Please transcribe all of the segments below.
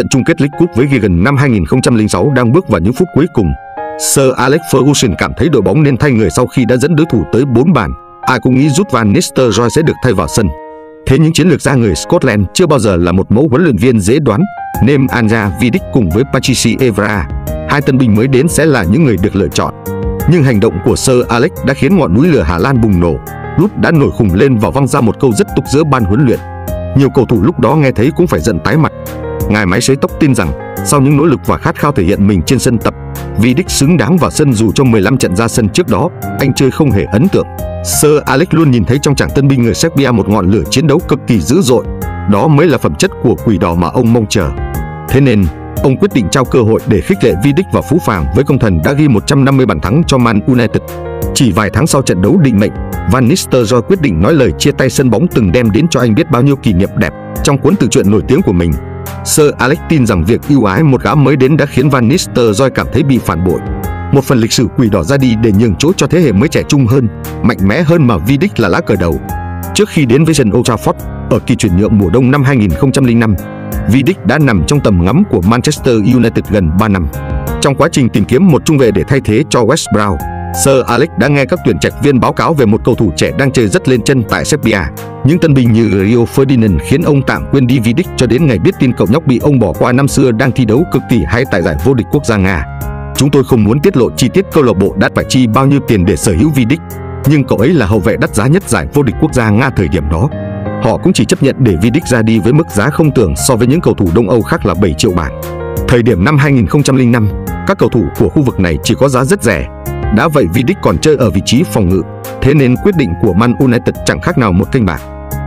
trận chung kết League Cup với Wigan năm 2006 đang bước vào những phút cuối cùng. Sir Alex Ferguson cảm thấy đội bóng nên thay người sau khi đã dẫn đối thủ tới 4 bàn. Ai cũng nghĩ rút Van Nistelrooy sẽ được thay vào sân. Thế những chiến lược gia người Scotland chưa bao giờ là một mẫu huấn luyện viên dễ đoán. Nem Anja Vidic cùng với Patrice Evra, hai tân binh mới đến sẽ là những người được lựa chọn. Nhưng hành động của Sir Alex đã khiến ngọn núi lửa Hà Lan bùng nổ. Rút đã nổi khùng lên và văng ra một câu rất tục giữa ban huấn luyện. Nhiều cầu thủ lúc đó nghe thấy cũng phải giận tái mặt. Ngài máy sấy tóc tin rằng sau những nỗ lực và khát khao thể hiện mình trên sân tập, Vidic xứng đáng vào sân dù trong 15 trận ra sân trước đó, anh chơi không hề ấn tượng. Sir Alex luôn nhìn thấy trong chàng tân binh người Serbia một ngọn lửa chiến đấu cực kỳ dữ dội. Đó mới là phẩm chất của quỷ đỏ mà ông mong chờ. Thế nên, ông quyết định trao cơ hội để khích lệ Vidic và Phú Phàng với công thần đã ghi 150 bàn thắng cho Man United. Chỉ vài tháng sau trận đấu định mệnh, Van Nistelrooy quyết định nói lời chia tay sân bóng từng đem đến cho anh biết bao nhiêu kỷ niệm đẹp trong cuốn tự truyện nổi tiếng của mình. Sir Alex tin rằng việc ưu ái một gã mới đến đã khiến Van Nistelrooy cảm thấy bị phản bội. Một phần lịch sử quỷ đỏ ra đi để nhường chỗ cho thế hệ mới trẻ trung hơn, mạnh mẽ hơn mà Vidic là lá cờ đầu. Trước khi đến với sân Old Trafford ở kỳ chuyển nhượng mùa đông năm 2005, Vidic đã nằm trong tầm ngắm của Manchester United gần 3 năm. Trong quá trình tìm kiếm một trung vệ để thay thế cho West Brown, Sir Alex đã nghe các tuyển trạch viên báo cáo về một cầu thủ trẻ đang chơi rất lên chân tại Serbia. Những tân binh như Rio Ferdinand khiến ông tạm quên đi Vidic cho đến ngày biết tin cậu nhóc bị ông bỏ qua năm xưa đang thi đấu cực kỳ hay tại giải vô địch quốc gia Nga. Chúng tôi không muốn tiết lộ chi tiết câu lạc bộ đã phải chi bao nhiêu tiền để sở hữu Vidic, nhưng cậu ấy là hậu vệ đắt giá nhất giải vô địch quốc gia Nga thời điểm đó. Họ cũng chỉ chấp nhận để Vidic ra đi với mức giá không tưởng so với những cầu thủ Đông Âu khác là 7 triệu bảng. Thời điểm năm 2005, các cầu thủ của khu vực này chỉ có giá rất rẻ. Đã vậy Vidic còn chơi ở vị trí phòng ngự, thế nên quyết định của Man United chẳng khác nào một kênh bạc.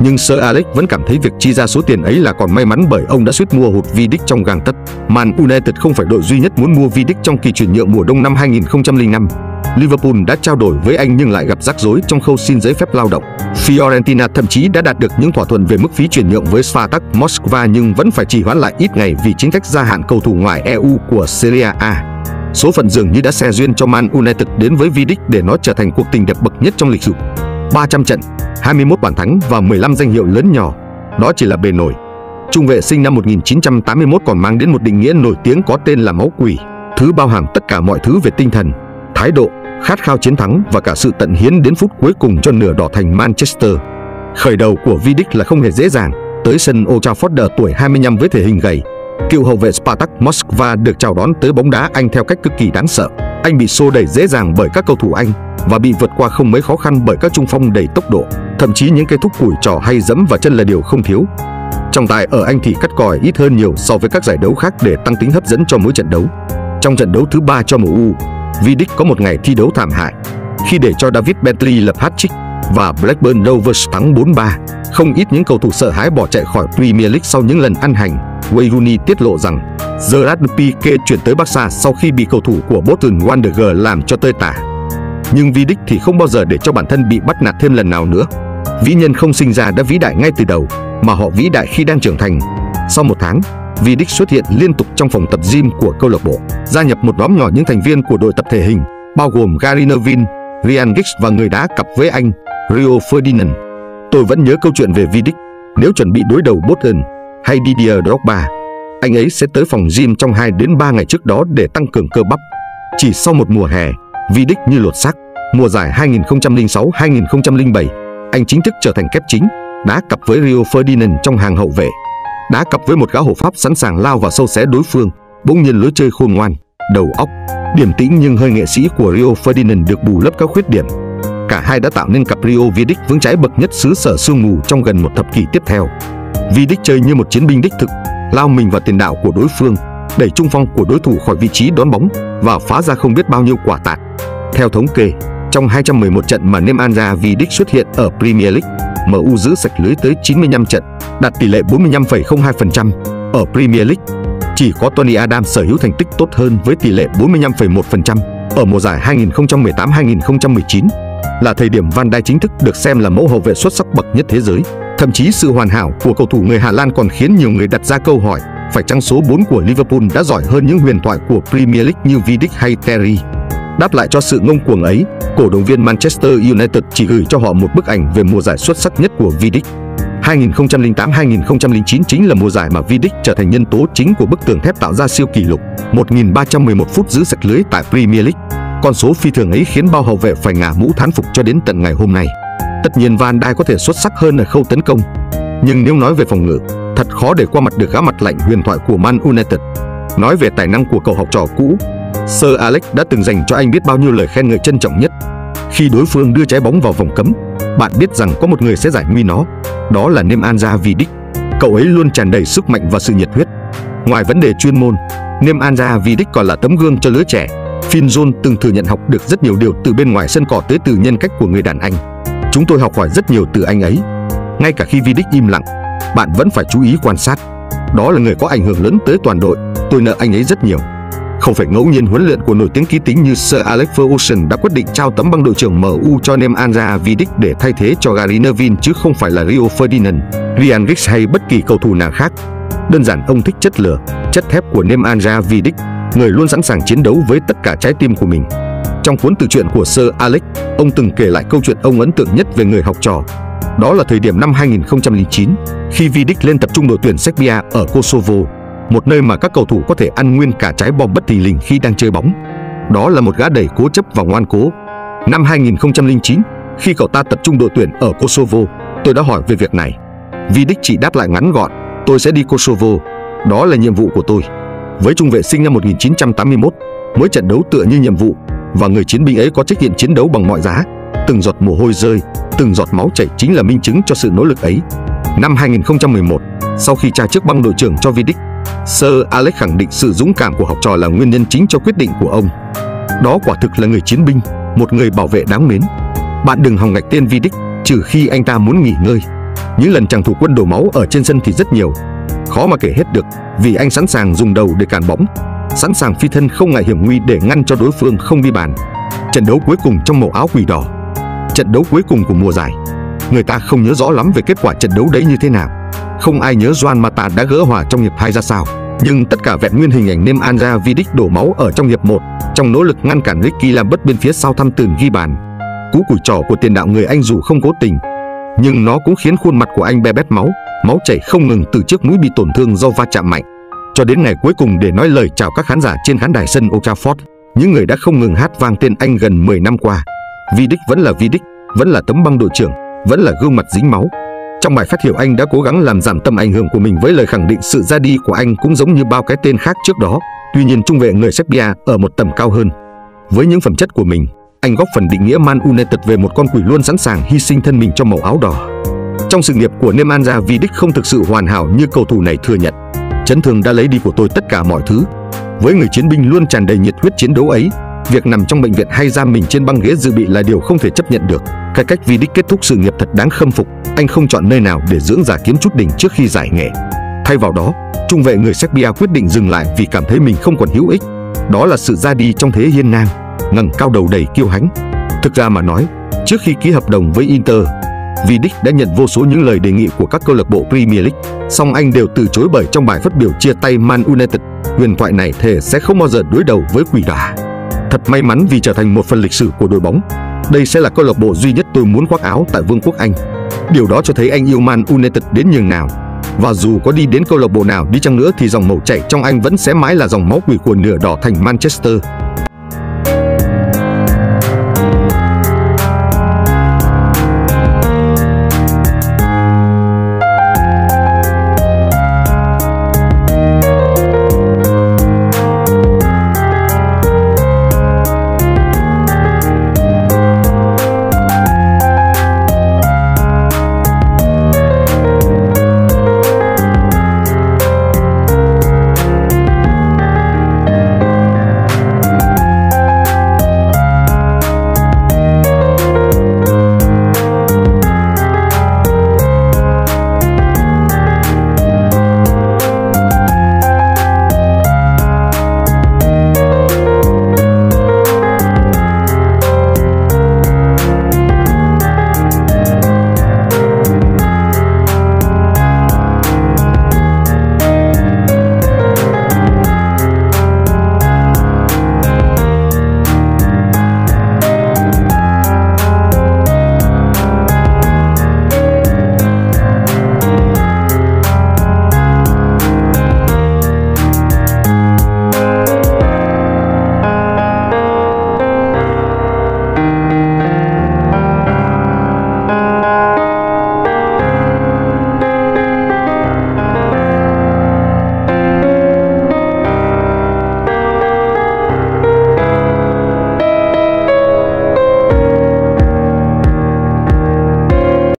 Nhưng Sir Alex vẫn cảm thấy việc chi ra số tiền ấy là còn may mắn bởi ông đã suýt mua hụt Vidic trong gang tấc. Man United không phải đội duy nhất muốn mua Vidic trong kỳ chuyển nhượng mùa đông năm 2005. Liverpool đã trao đổi với anh nhưng lại gặp rắc rối trong khâu xin giấy phép lao động. Fiorentina thậm chí đã đạt được những thỏa thuận về mức phí chuyển nhượng với Spartak Moscow nhưng vẫn phải trì hoãn lại ít ngày vì chính sách gia hạn cầu thủ ngoài EU của Serie A. Số phận dường như đã xe duyên cho Man United đến với Vidic để nó trở thành cuộc tình đẹp bậc nhất trong lịch sử. 300 trận, 21 bàn thắng và 15 danh hiệu lớn nhỏ. Đó chỉ là bề nổi. Trung vệ sinh năm 1981 còn mang đến một định nghĩa nổi tiếng có tên là máu quỷ, thứ bao hàm tất cả mọi thứ về tinh thần, thái độ, khát khao chiến thắng và cả sự tận hiến đến phút cuối cùng cho nửa đỏ thành Manchester. Khởi đầu của Vidic là không hề dễ dàng, tới sân Old Trafford ở tuổi 25 với thể hình gầy. Cựu hậu vệ Spartak Moscow được chào đón tới bóng đá Anh theo cách cực kỳ đáng sợ. Anh bị xô đẩy dễ dàng bởi các cầu thủ Anh và bị vượt qua không mấy khó khăn bởi các trung phong đầy tốc độ, thậm chí những cây thúc củi trò hay dẫm vào chân là điều không thiếu. Trọng tài ở Anh thì cắt còi ít hơn nhiều so với các giải đấu khác để tăng tính hấp dẫn cho mỗi trận đấu. Trong trận đấu thứ ba cho MU, Vidic có một ngày thi đấu thảm hại khi để cho David Bentley lập hat-trick và Blackburn Rovers thắng 4-3. Không ít những cầu thủ sợ hãi bỏ chạy khỏi Premier League sau những lần ăn hành. Wayne Rooney tiết lộ rằng Gerard Pique chuyển tới Barca sau khi bị cầu thủ của Bolton Wanderers làm cho tơi tả. Nhưng Vidic thì không bao giờ để cho bản thân bị bắt nạt thêm lần nào nữa. Vĩ nhân không sinh ra đã vĩ đại ngay từ đầu, mà họ vĩ đại khi đang trưởng thành. Sau một tháng, Vidic xuất hiện liên tục trong phòng tập gym của câu lạc bộ, gia nhập một nhóm nhỏ những thành viên của đội tập thể hình, bao gồm Gary Neville, Ryan Giggs và người đá cặp với anh, Rio Ferdinand. Tôi vẫn nhớ câu chuyện về Vidic. Nếu chuẩn bị đối đầu Bolton hay Didier Drogba, anh ấy sẽ tới phòng gym trong 2 đến 3 ngày trước đó để tăng cường cơ bắp. Chỉ sau một mùa hè, Vidic như lột xác. Mùa giải 2006-2007, anh chính thức trở thành kép chính, đá cặp với Rio Ferdinand trong hàng hậu vệ đá cặp với một gã hộ pháp sẵn sàng lao vào sâu xé đối phương, bỗng nhiên lối chơi khôn ngoan, đầu óc, điểm tĩnh nhưng hơi nghệ sĩ của Rio Ferdinand được bù lấp các khuyết điểm. Cả hai đã tạo nên cặp Rio Vidic vững trái bậc nhất xứ sở sương mù trong gần một thập kỷ tiếp theo. Vidic chơi như một chiến binh đích thực, lao mình vào tiền đạo của đối phương, đẩy trung phong của đối thủ khỏi vị trí đón bóng và phá ra không biết bao nhiêu quả tạt. Theo thống kê, trong 211 trận mà Nemanja Vidic xuất hiện ở Premier League, MU giữ sạch lưới tới 95 trận, đạt tỷ lệ 45,02%. Ở Premier League, chỉ có Tony Adams sở hữu thành tích tốt hơn với tỷ lệ 45,1%. Ở mùa giải 2018-2019 là thời điểm Van Dijk chính thức được xem là mẫu hậu vệ xuất sắc bậc nhất thế giới. Thậm chí sự hoàn hảo của cầu thủ người Hà Lan còn khiến nhiều người đặt ra câu hỏi phải chăng số 4 của Liverpool đã giỏi hơn những huyền thoại của Premier League như Vidic hay Terry. Đáp lại cho sự ngông cuồng ấy, cổ động viên Manchester United chỉ gửi cho họ một bức ảnh về mùa giải xuất sắc nhất của Vidic. 2008-2009 chính là mùa giải mà Vidic trở thành nhân tố chính của bức tường thép tạo ra siêu kỷ lục 1.311 phút giữ sạch lưới tại Premier League. Con số phi thường ấy khiến bao hậu vệ phải ngả mũ thán phục cho đến tận ngày hôm nay. Tất nhiên Van Dijk có thể xuất sắc hơn ở khâu tấn công, nhưng nếu nói về phòng ngự, thật khó để qua mặt được gã mặt lạnh huyền thoại của Man United. Nói về tài năng của cậu học trò cũ, Sir Alex đã từng dành cho anh biết bao nhiêu lời khen ngợi trân trọng nhất. Khi đối phương đưa trái bóng vào vòng cấm, bạn biết rằng có một người sẽ giải nguy nó, đó là Nemanja Vidic. Cậu ấy luôn tràn đầy sức mạnh và sự nhiệt huyết. Ngoài vấn đề chuyên môn, Nemanja Vidic còn là tấm gương cho lứa trẻ. Phil Jones từng thừa nhận học được rất nhiều điều từ bên ngoài sân cỏ tới từ nhân cách của người đàn anh. Chúng tôi học hỏi rất nhiều từ anh ấy. Ngay cả khi Vidic im lặng, bạn vẫn phải chú ý quan sát. Đó là người có ảnh hưởng lớn tới toàn đội. Tôi nợ anh ấy rất nhiều. Không phải ngẫu nhiên huấn luyện của nổi tiếng ký tính như Sir Alex Ferguson đã quyết định trao tấm băng đội trưởng MU cho Nemanja Vidic để thay thế cho Gary Neville chứ không phải là Rio Ferdinand, Ryan Giggs hay bất kỳ cầu thủ nào khác. Đơn giản ông thích chất lửa, chất thép của Nemanja Vidic, người luôn sẵn sàng chiến đấu với tất cả trái tim của mình. Trong cuốn tự truyện của Sir Alex, ông từng kể lại câu chuyện ông ấn tượng nhất về người học trò. Đó là thời điểm năm 2009, khi Vidic lên tập trung đội tuyển Serbia ở Kosovo một nơi mà các cầu thủ có thể ăn nguyên cả trái bom bất thình lình khi đang chơi bóng. Đó là một gã đầy cố chấp và ngoan cố. Năm 2009, khi cậu ta tập trung đội tuyển ở Kosovo, tôi đã hỏi về việc này. Vidic chỉ đáp lại ngắn gọn, tôi sẽ đi Kosovo, đó là nhiệm vụ của tôi. Với trung vệ sinh năm 1981, mỗi trận đấu tựa như nhiệm vụ và người chiến binh ấy có trách nhiệm chiến đấu bằng mọi giá. Từng giọt mồ hôi rơi, từng giọt máu chảy chính là minh chứng cho sự nỗ lực ấy. Năm 2011, sau khi tra trước băng đội trưởng cho Vidic, Sir Alex khẳng định sự dũng cảm của học trò là nguyên nhân chính cho quyết định của ông. Đó quả thực là người chiến binh, một người bảo vệ đáng mến. Bạn đừng hòng ngạch tên Vidic trừ khi anh ta muốn nghỉ ngơi. Những lần chàng thủ quân đổ máu ở trên sân thì rất nhiều, khó mà kể hết được vì anh sẵn sàng dùng đầu để cản bóng, sẵn sàng phi thân không ngại hiểm nguy để ngăn cho đối phương không đi bàn. Trận đấu cuối cùng trong màu áo quỷ đỏ, trận đấu cuối cùng của mùa giải. Người ta không nhớ rõ lắm về kết quả trận đấu đấy như thế nào không ai nhớ Joan Mata đã gỡ hòa trong hiệp 2 ra sao. Nhưng tất cả vẹn nguyên hình ảnh nêm Anja Vidic đổ máu ở trong hiệp 1 trong nỗ lực ngăn cản Ricky làm bất bên phía sau thăm tường ghi bàn. Cú củi trỏ của tiền đạo người Anh dù không cố tình, nhưng nó cũng khiến khuôn mặt của anh be bét máu, máu chảy không ngừng từ chiếc mũi bị tổn thương do va chạm mạnh. Cho đến ngày cuối cùng để nói lời chào các khán giả trên khán đài sân Old Trafford, những người đã không ngừng hát vang tên anh gần 10 năm qua. Vidic vẫn là Vidic, vẫn là tấm băng đội trưởng, vẫn là gương mặt dính máu, trong bài phát biểu anh đã cố gắng làm giảm tầm ảnh hưởng của mình với lời khẳng định sự ra đi của anh cũng giống như bao cái tên khác trước đó. Tuy nhiên trung vệ người Serbia ở một tầm cao hơn. Với những phẩm chất của mình, anh góp phần định nghĩa Man United về một con quỷ luôn sẵn sàng hy sinh thân mình cho màu áo đỏ. Trong sự nghiệp của Nemanja Vidic không thực sự hoàn hảo như cầu thủ này thừa nhận. Chấn thương đã lấy đi của tôi tất cả mọi thứ. Với người chiến binh luôn tràn đầy nhiệt huyết chiến đấu ấy, việc nằm trong bệnh viện hay giam mình trên băng ghế dự bị là điều không thể chấp nhận được. Cái cách Vidic kết thúc sự nghiệp thật đáng khâm phục. Anh không chọn nơi nào để dưỡng giả kiếm chút đỉnh trước khi giải nghệ. Thay vào đó, trung vệ người Serbia quyết định dừng lại vì cảm thấy mình không còn hữu ích. Đó là sự ra đi trong thế hiên ngang, ngẩng cao đầu đầy kiêu hãnh. Thực ra mà nói, trước khi ký hợp đồng với Inter, Vidic đã nhận vô số những lời đề nghị của các câu lạc bộ Premier League, song anh đều từ chối bởi trong bài phát biểu chia tay Man United, huyền thoại này thề sẽ không bao giờ đối đầu với quỷ đà. Thật may mắn vì trở thành một phần lịch sử của đội bóng. Đây sẽ là câu lạc bộ duy nhất tôi muốn khoác áo tại Vương quốc Anh. Điều đó cho thấy anh yêu Man United đến nhường nào. Và dù có đi đến câu lạc bộ nào đi chăng nữa thì dòng màu chảy trong anh vẫn sẽ mãi là dòng máu quỷ của nửa đỏ thành Manchester.